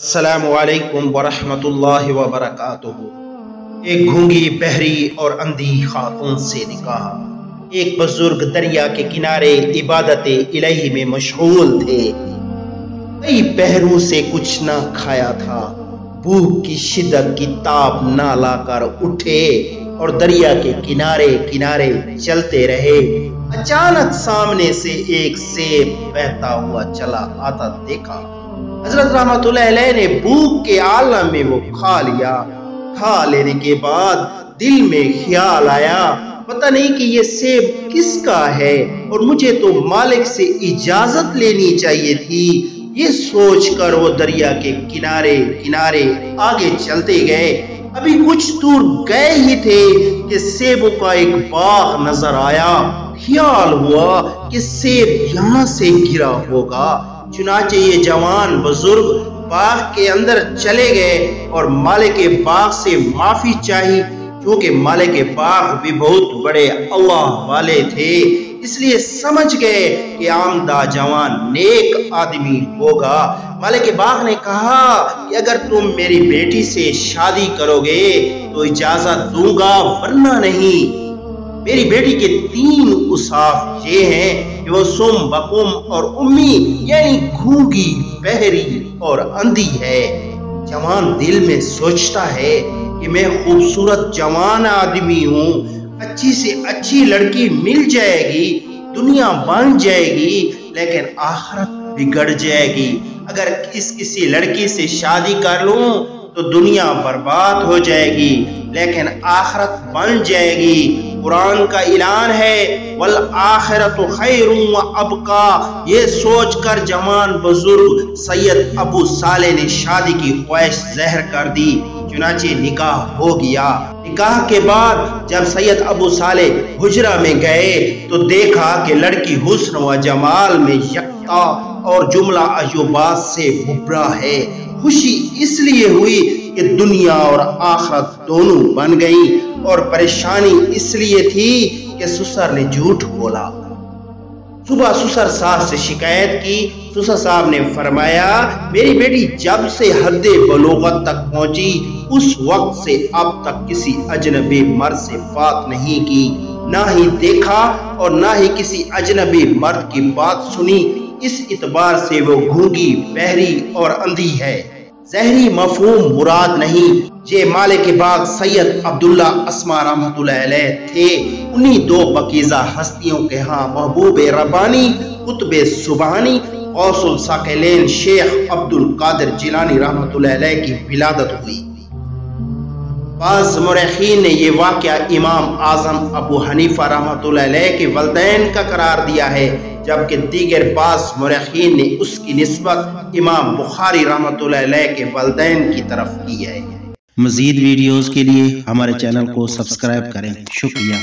असलकम वरहमतुल्लाहि वबरकातुहू एक घूँगी, बहरी और अंधी खातून से निकाह। एक बुज़ुर्ग दरिया के किनारे इबादत इलाही में मशगूल थे। कई पहरों से कुछ ना खाया था। भूख की शिद्दत की ताप ना लाकर उठे और दरिया के किनारे किनारे चलते रहे। अचानक सामने से एक सेब बहता हुआ चला, आता देखा। हज़रत रहमत ने भूख के आलम में वो खा लिया। खा लेने के बाद दिल में ख्याल आया, पता नहीं कि ये सेब किसका है और मुझे तो मालिक से इजाज़त लेनी चाहिए थी। ये सोचकर वो दरिया के किनारे किनारे आगे चलते गए। अभी कुछ दूर गए ही थे कि सेबों का एक बाग नज़र आया। ख्याल हुआ कि सेब यहाँ से गिरा होगा। चुनाचे ये जवान बुज़ुर्ग बाग के अंदर चले गए और मालिक के बाग से माफ़ी चाही, क्योंकि मालिक के बाग भी बहुत बड़े अल्लाह वाले थे। इसलिए समझ गए कि आमदा जवान नेक आदमी होगा। मालिक बाग ने कहा कि अगर तुम मेरी बेटी से शादी करोगे तो इजाज़त दूँगा, वरना नहीं। मेरी बेटी के तीन उसाफ ये हैं कि वो सुम बकुम और उम्मी यानी घूँगी बहरी और अंधी है। जवान दिल में सोचता है कि मैं खूबसूरत जवान आदमी हूँ। अच्छी से अच्छी लड़की मिल जाएगी, दुनिया बन जाएगी, लेकिन आखरत बिगड़ जाएगी। अगर इस किसी लड़की से शादी कर लूँ तो दुनिया बर्बाद हो जाएगी, लेकिन आखरत बन जाएगी। कुरान का ऐलान है, वल आखिरत खैर अब का ये सोचकर जवान बुज़ुर्ग सैयद अबू साले ने शादी की ख्वाहिश जहर कर दी, चुनाचे निकाह हो गया। निकाह के बाद जब सैयद अबू साले हुजरा में गए तो देखा कि लड़की हुस्न व जमाल में यकता और जुमला अजुबात से मुबरा है। खुशी इसलिए हुई कि दुनिया और आखरत दोनों बन गई। और परेशानी इसलिए थी कि सुसर ने झूठ बोला। सुबह सुसर साहब से शिकायत की। सुसर साहब ने फरमाया, मेरी बेटी जब से हद बलोगत तक पहुँची, उस वक्त से अब तक किसी अजनबी मर्द से बात नहीं की। ना ही देखा और ना ही किसी अजनबी मर्द की बात सुनी। इस इतबार से वो घूँगी, बहरी और अंधी है। जहरी मफहूम मुराद नहीं। ये मालिक बाग सैयद अब्दुल्ला असमा रहमत थे, उन्हीं दो पकीज़ा हस्तियों के यहाँ महबूब रबानी कुतब सुबहानी कौसुल साकेलेन शेख अब्दुल कादिर जिलानी रहमत की विलादत हुई। बाज मरखीन ने यह वाक़ इमाम आज़म अबू हनीफा रहमत के वलदैन का करार दिया है, जबकि दीगर बास मरखीन ने उसकी नस्बत इमाम बुखारी रहमत के वलदैन की तरफ़ की है। मजीद वीडियोज़ के लिए हमारे चैनल को सब्सक्राइब करें। शुक्रिया।